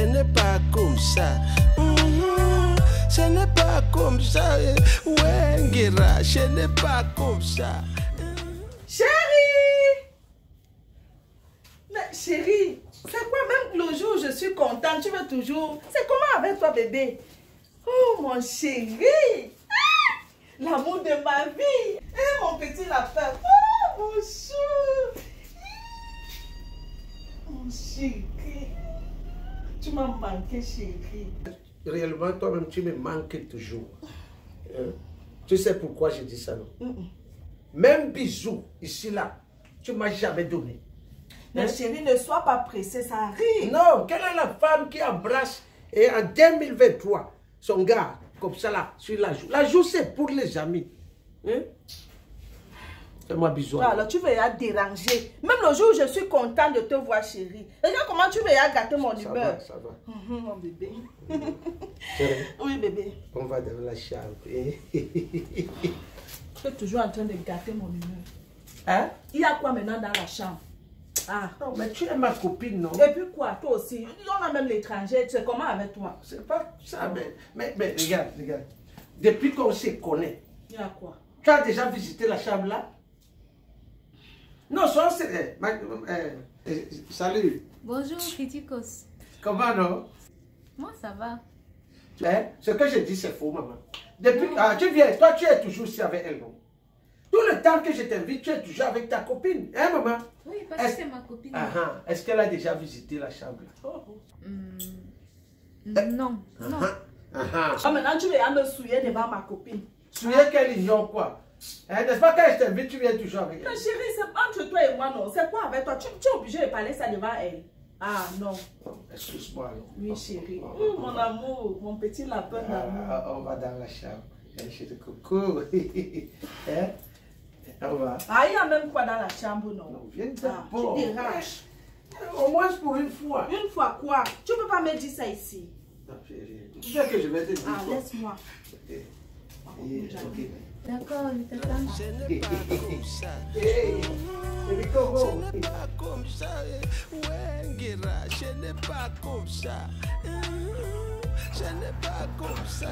Ce n'est pas comme ça. Mhm, Ce n'est pas comme ça. Ngira, ce n'est pas comme ça. Chérie! Mais chérie, c'est quoi? Même le jour où je suis contente, tu veux toujours... C'est comment avec toi bébé? Oh mon chéri! Ah, L'amour de ma vie! Eh mon petit lapin! Oh mon chou Mon chéri Tu m'as manqué chérie Réellement, toi-même, tu me manques toujours. Hein? Tu sais pourquoi je dis ça, non? Même bisous, ici, là, tu m'as jamais donné. Mais chérie, ne sois pas pressée, ça arrive Non, quelle est la femme qui embrasse et en 2023 son gars comme ça là sur la joue? La joue c'est pour les amis. Hein? Alors tu vas y déranger. Même le jour où je suis contente de te voir, chérie. Regarde comment tu vas y gâter mon ça humeur. va, ça va. Mhm, mon bébé. Chérie, Oui, bébé. on va dans la chambre. hein? Tu es toujours en train de gâter mon humeur. hein? Il y a quoi maintenant dans la chambre? Ah. Non, mais tu es ma copine, non? Et puis quoi, toi aussi? On a même l'étranger. Tu sais comment avec toi? C'est pas ça, mais, mais, mais regarde, regarde. Depuis qu'on se connaît, Il y a quoi? tu as déjà visité la chambre là? Non, ça c'est... eh, eh, eh, salut, Bonjour, Criticos. comment non? Moi, ça va. Hein? Ce que je dis, c'est faux, maman. Depuis, ah, tu viens, toi, tu es toujours ici avec elle, non? Tout le temps que je t'invite, tu es toujours avec ta copine. Hein, maman? Oui, parce Est-ce- que c'est ma copine. Ah, ah. Est-ce qu'elle a déjà visité la chambre? Là? Hmm, Non, non. Ah, ah, ah. Ah, maintenant tu vas me souiller devant ma copine. Es qu'elle ignore quoi? Hein, N'est-ce pas quand je t'invite, tu viens toujours avec Mais elle chérie, c'est entre toi et moi, non C'est quoi avec toi? Tu, tu es obligé de parler ça devant elle. Ah, non. Excuse-moi. Oui, chérie. Oh, Oh, mon amour, mon petit lapin d'amour. Ah, on va dans la chambre. Hein, chérie, coucou. hein? On va. Ah, il y a même quoi dans la chambre, non? Non, viens Ah, d'abord. tu. Au moins pour une fois. Une fois quoi? Tu peux pas me dire ça ici. Non, chérie. Tu sais que je vais te dire. Ah, laisse-moi. Eh, eh, ok. D'accord, je t'attends. Ce n'est pas comme ça. Ce n'est pas comme ça. Ouais, Ngira, ce n'est pas comme ça. Ce n'est pas comme ça.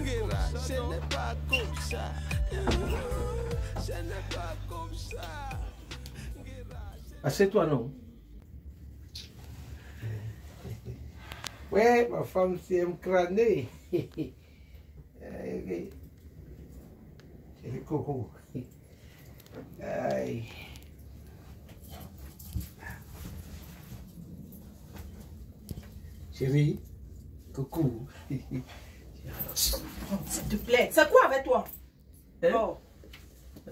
Ngira, ce n'est pas comme ça. Mhm, Ce n'est pas comme ça. Ngira, Assieds-toi, non Ouais, ma femme c'est un crâné. Aïe, Chérie Coco. Aïe. Chérie, coucou. S'il te plaît. C'est quoi avec toi? Hein? Oh.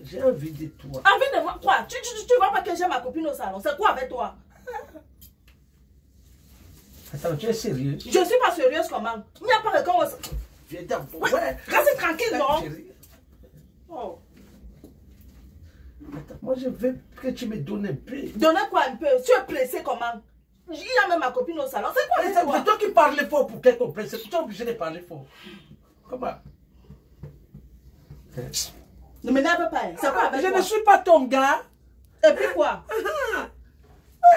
J'ai envie de toi. Envie de moi Quoi? Tu, tu, tu, vois pas que j'ai ma copine au salon C'est quoi avec toi? Attends, tu es sérieux? Je suis pas sérieuse comment? Il n'y a pas de comment. Viens Ouais. reste tranquille, non? Chérie, Oh. attends, moi je veux que tu me donnes un peu. Donnez quoi un peu? Tu es pressé comment? Il y a même ma copine au salon. C'est quoi C'est toi qui parles fort pour qu'elle comprenne. C'est toi obligé de parler fort. Comment? Ne m'énerve pas. hein. C'est quoi avec Je toi? ne suis pas ton gars. Et puis quoi?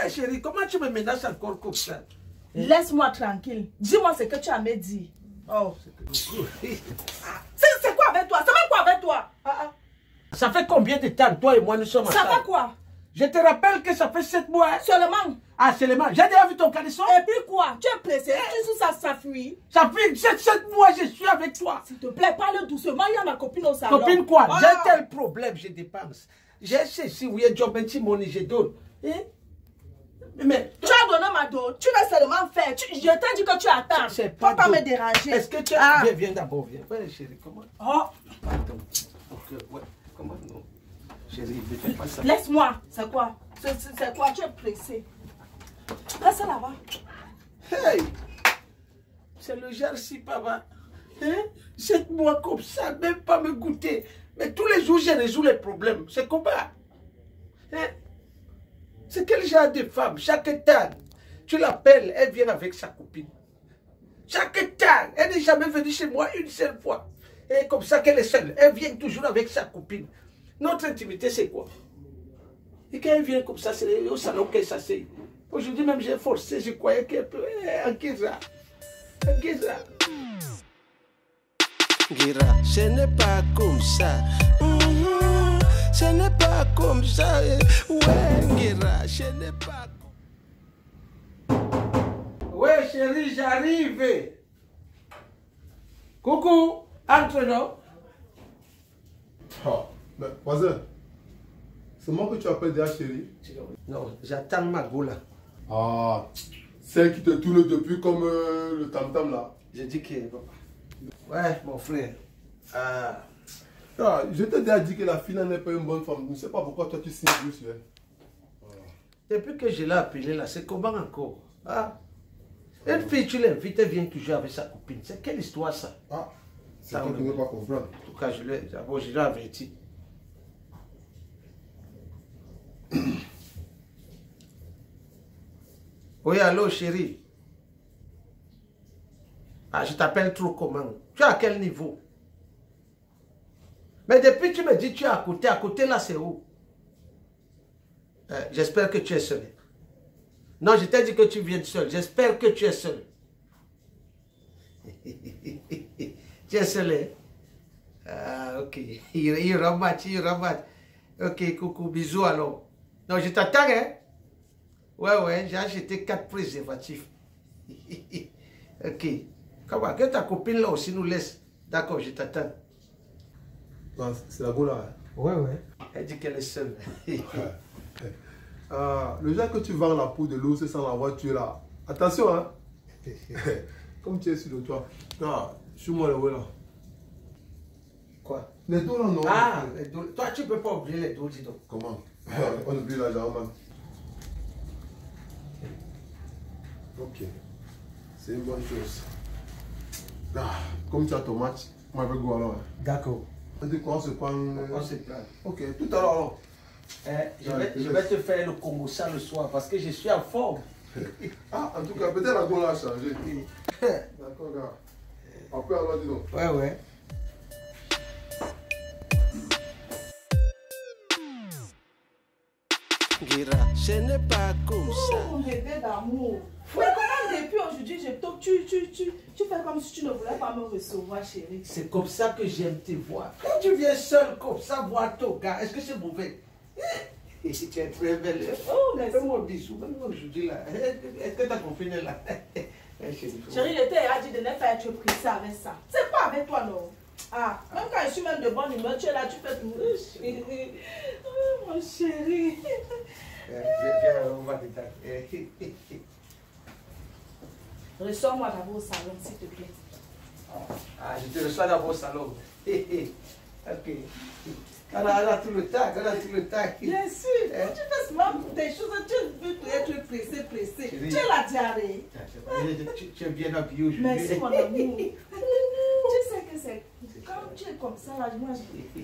Eh, chérie, comment tu me menaces encore comme ça? Laisse-moi tranquille. Dis-moi ce que tu as me dit. Oh. C'est c'est quoi avec toi Ah, ah. Ça fait combien de temps, toi et moi, nous sommes Ça ensemble va quoi? Je te rappelle que ça fait 7 mois. Seulement? Ah, seulement. J'ai déjà vu ton caleçon. Et puis quoi? Tu es pressé Tu sous ça, ça fuit Ça fait 7, 7 mois, je suis avec toi. S'il te plaît, parle doucement. Il y a ma copine au salon. Copine, quoi? Ah. J'ai tel problème, je dépense. J'ai ceci, oui, job, un petit money, je donne. Hein? Mais Tu as donné ma dose. Tu vas seulement faire. Tu- je t'ai dit que tu attends. c'est Faut pas donc. me déranger. Est-ce que tu as... Ah. Viens, viens d'abord, viens. Ouais, chérie, comment Oh, Pardon. Ok, ouais. Comment non Chérie, ne fais pas ça. laisse-moi. C'est quoi? C'est quoi? Tu es pressé. Reste là-bas. Hey C'est le genre si, papa. Hein? Sept mois comme ça, même pas me goûter. Mais tous les jours, je résous les problèmes. C'est Hein C'est quel genre de femme? Chaque temps, tu l'appelles, elle vient avec sa copine. Chaque temps, elle n'est jamais venue chez moi une seule fois. Et comme ça qu'elle est seule, elle vient toujours avec sa copine. Notre intimité, c'est quoi? Et quand elle vient comme ça, c'est au salon qu'elle s'assied. Aujourd'hui même, j'ai forcé, je croyais qu'elle peut. Eh, Ankiza. Ankiza. Gira, ce n'est pas comme ça. Ce n'est pas comme ça. eh. Ouais, n'est pas comme Ouais, chérie, j'arrive. Coucou, entre non Ah, mais voisin, c'est moi que tu appelles déjà chérie? Non, j'attends ma gola. Ah, celle qui te tourne depuis comme euh, le tam-tam là? Je dis que. Ouais, mon frère. Ah, Ah, je t'ai déjà dit que la fille n'est pas une bonne femme. Je ne sais pas pourquoi toi tu signes plus. hein. depuis que je l'ai appelée là, c'est comment encore? Ah Une fille, tu l'invites, elle vient toujours avec sa copine. C'est quelle histoire ça? Ah, c'est Ça, toi qui ne pas comprendre. En tout cas, je l'ai l'ai averti. Oui, allô, chérie. Ah, je t'appelle trop comment? Tu es à quel niveau? Mais depuis tu me dis tu es à côté, à côté là, c'est où? Euh, J'espère que tu es seul. Non, je t'ai dit que tu viens seul. J'espère que tu es seul. tu es seul, hein? Ah, ok. Il, il il rematch. Ok, coucou, bisous alors. Non, je t'attends, hein? Ouais, ouais, j'ai acheté quatre préservatifs. ok. Comment, que ta copine là aussi nous laisse. D'accord, je t'attends. Ah, c'est la gola. hein. Ouais, ouais. Elle dit qu'elle est seule. Ah, le jour que tu vends la peau de l'eau, c'est sans la voiture là. Attention, hein. Comme tu es sur le toit. Ah, suis-moi le ouais là. Quoi? Les dos là, non. Ah, les dos- toi, tu peux pas oublier les dos, dis donc. Comment? On oublie la jambe. Ok. C'est une bonne chose. Ah, comme tu as ton match, moi je vais go alors. hein. D'accord. On dit quoi, on se prend. euh, On se plaint. Ok, tout à l'heure alors. Hein, je, vais, je vais te faire le Congo ça le soir parce que je suis en forme. Ah, en tout cas, peut-être la gola a changé. D'accord, gars. Après, alors, dis donc. Ouais, ouais. Gira, ce n'est pas comme Oh, ça. mon bébé d'amour. Depuis aujourd'hui, je te- tu, tu, tu, tu fais comme si tu ne voulais pas me recevoir, chérie C'est comme ça que j'aime te voir. Quand tu viens seul comme ça voir ton gars, est-ce que c'est mauvais? Et si tu es très belle. Oh, merci. Fais-moi un bisou, même aujourd'hui là. Est-ce que ta copine est là? Eh, chérie, fais-moi- je t'ai dit de ne pas être pressée avec ça. C'est pas avec toi, non? Ah, même quand je suis même de bonne humeur, tu es là, tu fais tout. Oh, chérie. Oh, mon chéri. Eh, Viens, viens, on va détailler. Ressors-moi d'abord au salon, s'il te plaît. Ah, je te reçois dans mon salon. ok. On a, on a tout le temps, on a tout le temps. Bien sûr, Eh. tu fais souvent des choses, tu veux être pressé, pressé. Tu as la diarrhée. Tu, tu es bien habillé aujourd'hui. Merci, mon amour. tu sais que c'est. Quand tu es comme ça, là, moi, je.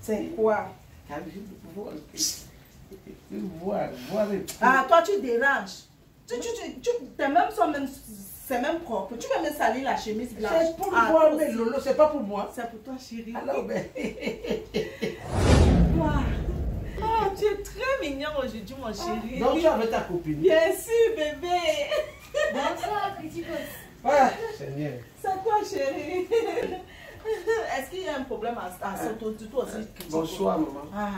C'est quoi? Ah, je veux voir. Voir. Ah, toi, tu déranges. Tu, tu, tu, tu tes mêmes sont même. C'est même propre. Tu peux me salir la chemise blanche. C'est pour Ah, moi, mais. Lolo, c'est pas pour moi. C'est pour toi, chérie. Alors, ben. Toi. Ah, tu es très mignon aujourd'hui, mon chéri. Donc, tu es avec ta copine. Bien sûr, bébé. Bonsoir, petit boss. Ouais, Seigneur. C'est toi, chérie? Est-ce qu'il y a un problème à, à tour toi aussi Bonsoir, maman. Ah.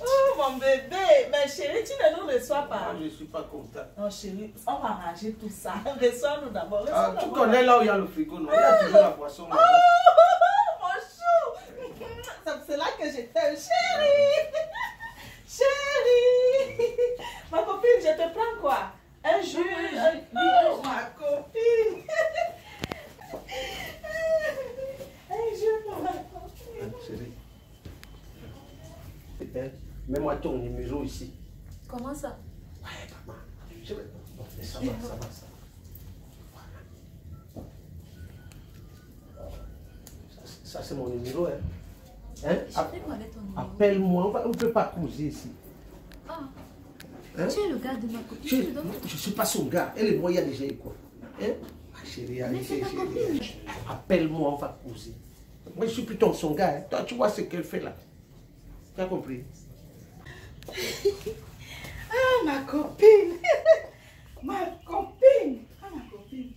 Oh, mon bébé. Mais chérie, tu ne nous reçois Ah, pas. je ne suis pas content. Non, chérie, on va arranger tout ça. Reçois-nous d'abord. Ah, tu connais là où il y a le frigo, non? Il y a toujours la boisson là. Oh, mon chou. C'est- là que chérie. Chérie. Ma copine, je te prends quoi Un jus un... Oh, ma copine. Un jus pour ma copine. Chérie. Hein, Mets-moi ton numéro ici. Comment ça Ouais, maman. Je vais... Bon, mais ça va, ça va, ça va. Ça, Ça, c'est mon numéro, hein. Hein? App- Appelle-moi avec ton numéro. Appelle-moi, on ne peut pas causer ici. Ah, Hein? tu es le gars de ma copine. Je ne suis pas son gars. Elle y a déjà quoi? Hein? Ah, chérie, allez. Appelle-moi, on va causer. Moi, je suis plutôt son gars. hein. Toi, tu vois ce qu'elle fait là. Tu as compris? Ah, ma copine. ma copine. Ah, ma copine.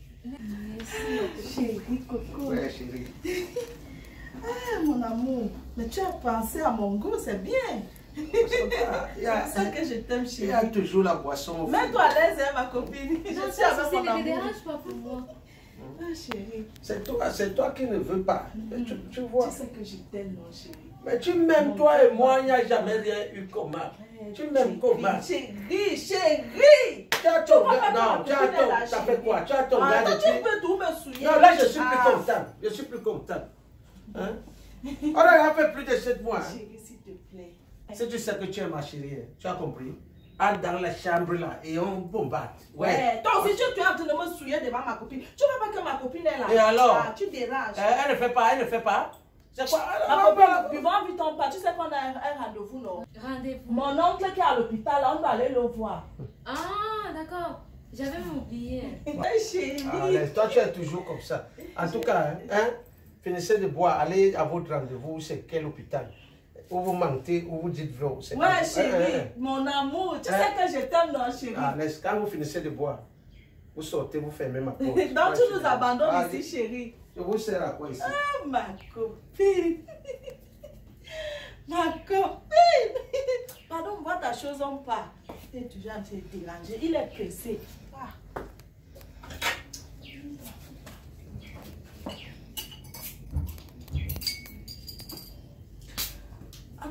Chérie Coco. Ouais, chérie. Ah, mon amour. Mais tu as pensé à mon goût, c'est bien. Il y a, C'est ça que je t'aime, il y a chérie. toujours la boisson. Mets-toi à l'aise, hein, ma copine. Je Non, suis ça, avec ça mon ne me amour. dérange pas pour moi. Ah, chérie. C'est toi, c'est toi qui ne veux pas. Mais tu, tu vois. Tu sais que je t'aime, mon chéri. Mais tu m'aimes, toi et moi, il n'y a jamais rien eu comment. Tu m'aimes comment Chérie, chérie. Tu as ton gars. Non, tu as ton. T'as fait chérie. quoi Tu as ton Ah, gars toi, depuis. tu peux tout me souiller. Non, là, je suis plus Ah. content. Je suis plus content. Hein? On a fait plus de 7 mois. Chérie, s'il te plaît. Si tu sais que tu es ma chérie, tu as compris? Entre dans la chambre là et on bombarde. Ouais. Ouais. Toi aussi, tu, tu es en train de me souiller devant ma copine. Tu ne vois pas que ma copine est là. Et alors? Ah, Tu déranges. Euh, elle ne fait pas, elle ne fait pas. C'est quoi? Ma Alors, copine, voilà. vivant vite ton pas. Tu sais qu'on a un, un rendez-vous, non? Rendez-vous. Mon oncle qui est à l'hôpital, on doit aller le voir. Ah, d'accord. J'avais oublié. Chérie. Ah, laisse, toi, tu es toujours comme ça. En tout cas, hein, hein, finissez de boire, allez à votre rendez-vous, c'est quel hôpital? Où vous mentez, où vous dites vrai. Ouais, comme- chérie, Hein, hein, hein. mon amour. Tu sais que je t'aime, non, chérie. Ah, quand vous finissez de boire, vous sortez, vous fermez ma porte. Donc, tu nous abandonnes Ah, ici, chérie. Je vous sers à quoi ici? Ah, ma copine. ma copine. Pardon, vois ta chose en pas. Tu es toujours en train de déranger. Il est pressé. Ah.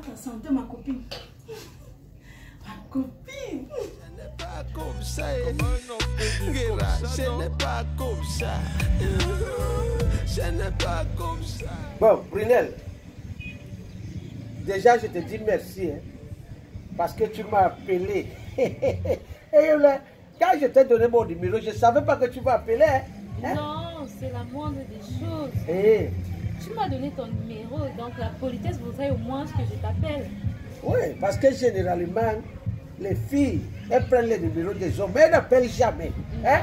Ta santé, ma copine. Ma copine. Ce n'est pas comme ça. ce n'est pas comme ça. Ce n'est pas comme ça. Bon, Brunel, déjà je te dis merci, hein, parce que tu m'as appelé. Et là, quand je t'ai donné mon numéro, je ne savais pas que tu m'appelais. Hein. Hein? Non, c'est la moindre des choses. Eh, Tu m'as donné ton numéro, donc la politesse voudrait au moins que je t'appelle. oui, parce que généralement, les filles, elles prennent les numéros des hommes, mais elles n'appellent jamais. Hein?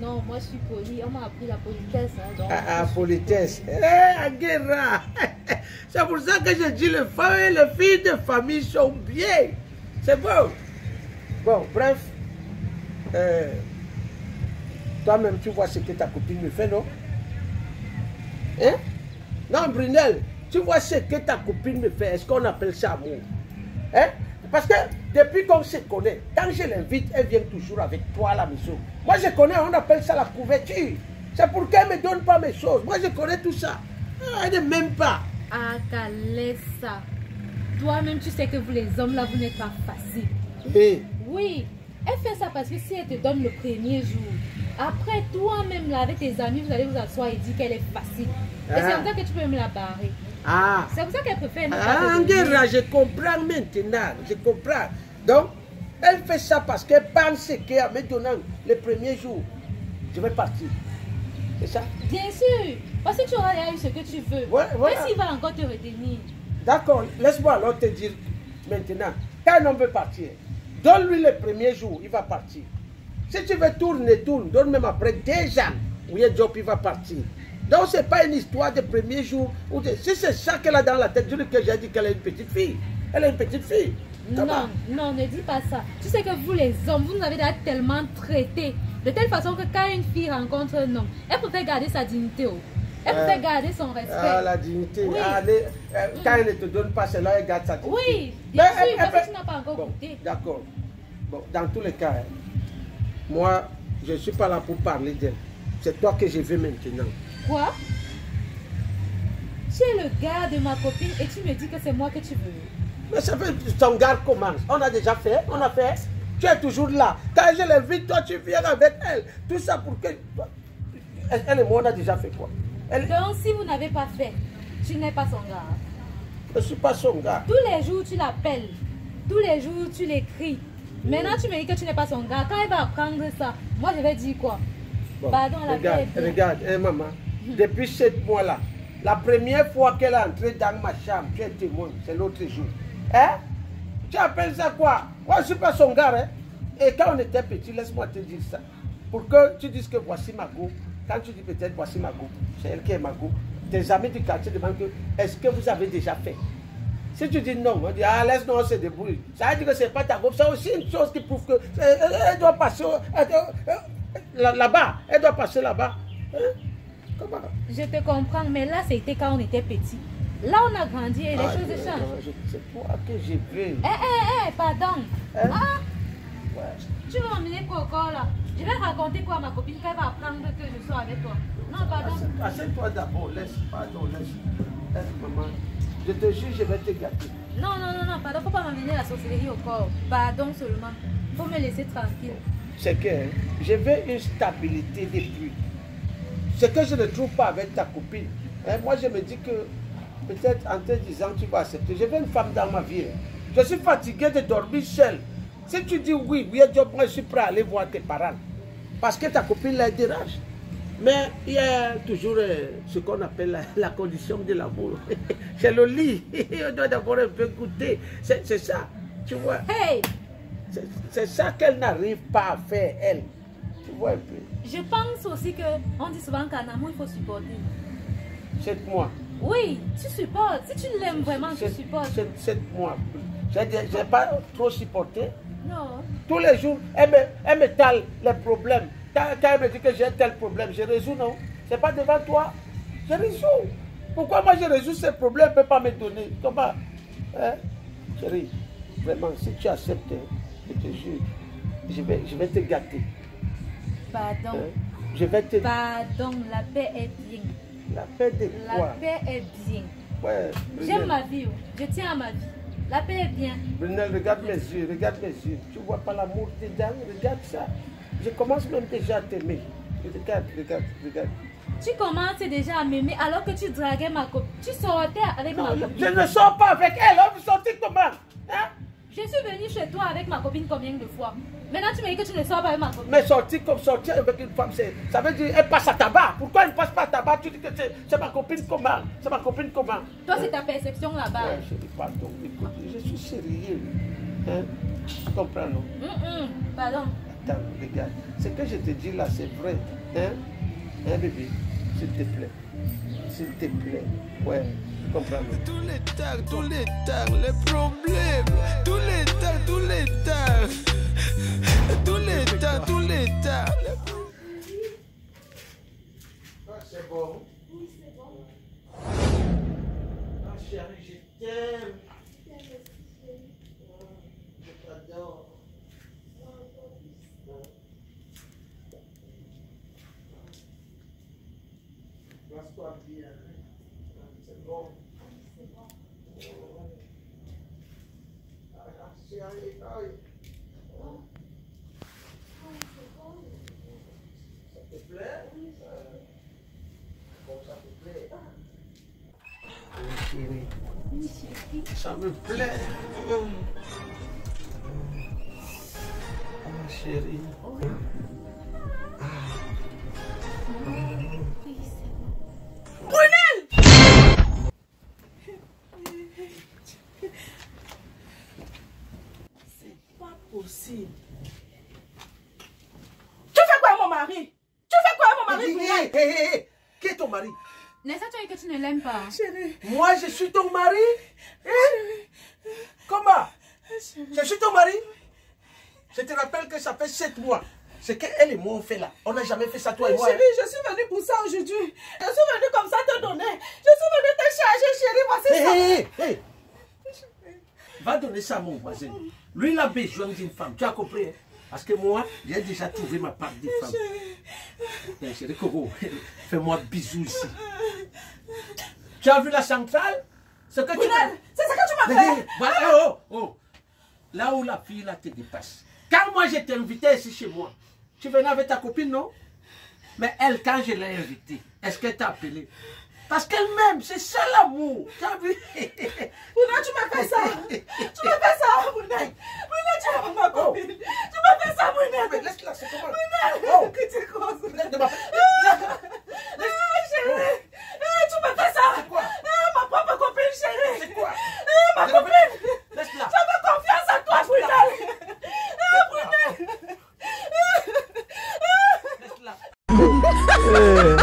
Non, non, moi je suis polie. On m'a appris la politesse. hein, donc Ah, ah, politesse. Eh, Aguera. C'est pour ça que je dis les femmes et les filles de famille sont bien. C'est bon? Bon, bref. Euh, Toi-même, tu vois ce que ta copine me fait, non? Hein? Non, Brunel, tu vois ce que ta copine me fait. Est-ce qu'on appelle ça amour? Hein? Parce que depuis qu'on se connaît, quand je l'invite, elle vient toujours avec toi à la maison. Moi, je connais, on appelle ça la couverture. C'est pour qu'elle ne me donne pas mes choses. Moi, je connais tout ça. Ah, Elle ne m'aime pas. Ah, Kalessa. Toi-même, tu sais que vous les hommes là, vous n'êtes pas facile. Et, Oui, elle fait ça parce que si elle te donne le premier jour, après toi-même là avec tes amis, vous allez vous asseoir et dire qu'elle est facile. Et c'est Ah. comme ça que tu peux même la barrer. ah, C'est pour ça qu'elle préfère ne pas Ah. Angela, je comprends maintenant. Je comprends. Donc, elle fait ça parce qu'elle pense qu'en me donnant le premier jour, je vais partir. C'est ça? Bien sûr, parce que tu auras eu ce que tu veux. Ouais, voilà. Qu'est-ce qu'il va encore te retenir D'accord, laisse-moi alors te dire maintenant. Quand homme veut partir, donne-lui le premier jour, il va partir. Si tu veux tourner, tourne. Donne même après deux ans, où il va partir. Donc, ce n'est pas une histoire de premier jour. Ou de... Si c'est ça qu'elle a dans la tête, dis-lui que j'ai dit qu'elle est une petite fille. Elle est une petite fille. Non, non, ne dis pas ça. Tu sais que vous les hommes, vous nous avez déjà tellement traités. De telle façon que quand une fille rencontre un homme, elle préfère garder sa dignité. oh. Elle préfère garder son respect. Ah, la dignité. Oui. Ah, les- euh, quand elle ne te donne pas cela, elle garde sa dignité. Oui, bien Mais sûr, elle- parce que tu n'as pas encore Bon, goûté. D'accord. Bon, dans tous les cas, hein, moi, je ne suis pas là pour parler d'elle. C'est toi que je veux maintenant. Quoi? Tu es le gars de ma copine et tu me dis que c'est moi que tu veux. Mais ça fait ton garde commence. On a déjà fait, on a fait. Tu es toujours là. Quand je l'invite, toi, tu viens avec elle. Tout ça pour que. Elle elle et moi, on a déjà fait quoi? Elle, Donc si vous n'avez pas fait, tu n'es pas son gars. Je ne suis pas son gars. Tous les jours, tu l'appelles. Tous les jours, tu l'écris. Maintenant, tu me dis que tu n'es pas son gars. Quand elle va apprendre ça, moi, je vais dire quoi Bon, Pardon, la regarde, regarde, hein, maman. Depuis sept mois-là, la première fois qu'elle est entrée dans ma chambre, tu es témoin, c'est l'autre jour. Hein? Tu appelles ça quoi? Moi, je ne suis pas son gars. Hein? Et quand on était petit, laisse-moi te dire ça. Pour que tu dises que voici ma go, quand tu dis peut-être voici ma go, c'est elle qui est ma go, tes amis du quartier demandent que est-ce que vous avez déjà fait? Si tu dis non, on dit, ah, laisse-nous, on se débrouille. Ça veut dire que c'est pas ta gauche. C'est aussi une chose qui prouve que euh, elle, elle doit passer euh, là- là-bas. Elle doit passer là-bas. Hein? Comment? Je te comprends, mais là, c'était quand on était petit. Là, on a grandi et les Ah, choses euh, changent. euh, C'est toi que j'ai vu. Eh, eh, eh, pardon. Hein? Ah, Ouais. tu vas m'emmener quoi encore là? Je vais raconter quoi à ma copine qu'elle va apprendre que je sois avec toi. Non, pardon. Assieds- Assieds-toi d'abord, laisse, pardon, laisse. Laisse, maman. Je te jure, je vais te gâter. Non, non, non, non, pardon, faut pas m'amener la sorcellerie au corps. Pardon seulement. Faut me laisser tranquille. C'est que je veux une stabilité depuis. Ce que je ne trouve pas avec ta copine. Hein, moi, je me dis que peut-être en te disant, tu vas accepter. Je veux une femme dans ma vie. hein. Je suis fatigué de dormir seul. Si tu dis oui, oui, Dieu, moi, je suis prêt à aller voir tes parents. Parce que ta copine la dérange. Mais il y a toujours euh, ce qu'on appelle la, la condition de l'amour. C'est le lit. On doit d'abord un peu goûter. C'est c'est ça. Tu vois. Hey, C'est- C'est ça qu'elle n'arrive pas à faire, elle. Tu vois un peu. je pense aussi que on dit souvent qu'en amour, il faut supporter. Sept mois. Oui, tu supportes. Si tu l'aimes vraiment, tu supportes. sept mois. Je n'ai pas trop supporté. Non. Tous les jours, elle me, elle me les problèmes. Quand, elle me dit que j'ai tel problème, je résous, non? C'est pas devant toi. Je résous. Pourquoi moi je résous ces problèmes, elle ne peut pas me donner Comment? Hein? Chérie, vraiment, si tu acceptes, je te jure, je vais, je vais te gâter. Pardon. hein? Je vais te... Pardon, la paix est bien. La paix de La quoi? paix est bien. Ouais, J'aime ma vie. oh. Je tiens à ma vie. La paix est bien. Brunel, regarde mes yeux, regarde mes yeux. Tu vois pas l'amour dedans? Regarde ça. Je commence même déjà à t'aimer. Regarde, regarde, regarde. Tu commences déjà à m'aimer alors que tu draguais ma copine. Tu sortais avec ma Non, je copine. ne sors pas avec elle. On vous sortir comment hein? Je suis venue chez toi avec ma copine combien de fois? Maintenant tu me dis que tu ne sors pas avec ma copine. Mais sortir comme sortir avec une femme, ça veut dire elle passe à tabac. Pourquoi elle ne passe pas à tabac? Tu dis que c'est ma copine comment C'est ma copine comment Toi c'est ta perception là-bas. Ouais, chérie, pardon. Écoute, je suis sérieux. Hein? Tu comprends, non? Hum, hum, Pardon. Regarde. Ce que je te dis là, c'est vrai. Hein? Hein, bébé? S'il te plaît. S'il te plaît. Ouais, tu comprends. non? Tous les temps, tous les temps, les problèmes. Tous les temps, tous les temps. Tous les temps, tous les problèmes. Ah, c'est bon. Oui, c'est bon. Ah, chérie, je t'aime. Je t'adore. Place-toi bien. C'est bon. Ah, chérie, aïe. Ça te plaît? Bon, ça te plaît. Oui, chérie. Ça me plaît. Ah, chérie. C'est pas possible. Tu fais quoi à mon mari? Tu fais quoi à mon mari Hé, Brunel hé, hé, hé. Qui est ton mari? N'est-ce pas que tu ne l'aimes pas Chérie, Moi, je suis ton mari Hein Comment Je suis ton mari Je te rappelle que ça fait sept mois. Ce qu'elle et moi on fait là. On n'a jamais fait ça, toi et moi. hein. chérie, je suis venue pour ça aujourd'hui. Je suis venue comme ça te donner. Je suis venue te charger, chérie. Voici Hé, ça. hé, hé, hé. Va donner ça à mon voisin. Lui, il a besoin d'une femme. Tu as compris hein? Parce que moi, j'ai déjà trouvé ma part de femme. Eh, Chérie Coco, fais-moi bisous ici. Tu as vu la centrale? Que tu c'est ce que tu m'as fait. voilà, oh, oh là où la fille là te dépasse. Quand moi je t'ai invité ici chez moi, tu venais avec ta copine, non? Mais elle, quand je l'ai invitée, est-ce qu'elle t'a appelé? Parce qu'elle m'aime, c'est ça l'amour. T'as vu? Tu m'as fait ça. Tu m'as fait ça, Bruno. Bruno, tu m'as fait ma oh. copine. Tu m'as fait ça, Bruno. Mais laisse-la, c'est comment Bruno, oh. que tu causes. Ah, chérie, ah, tu m'as fait ça. Quoi? Ah, ma propre copine, chérie. C'est quoi? Ma copine. Yeah.